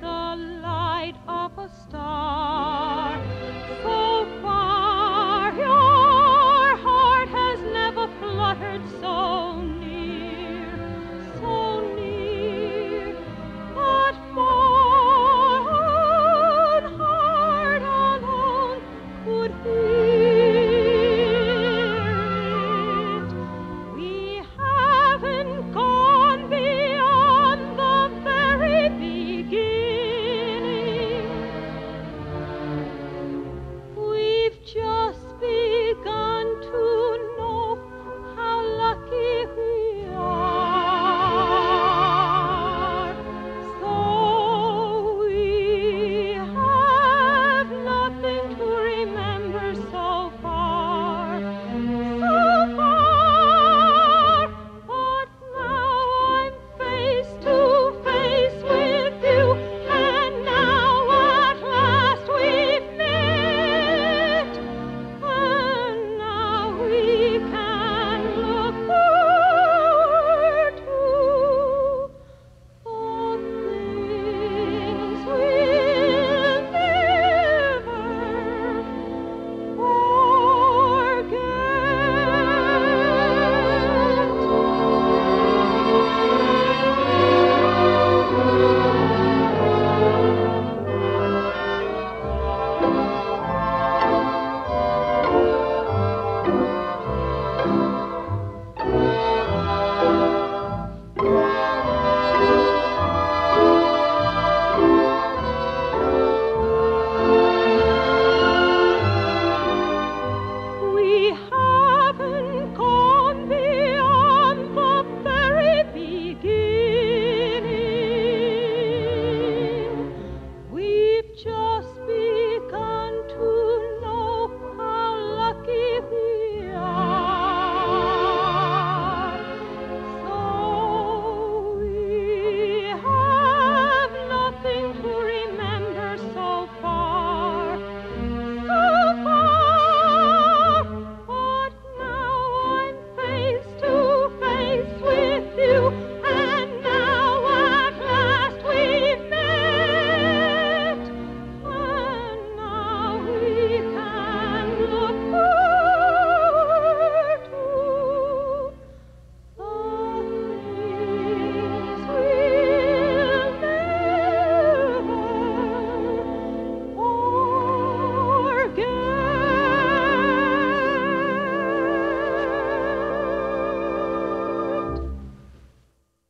the light of a star.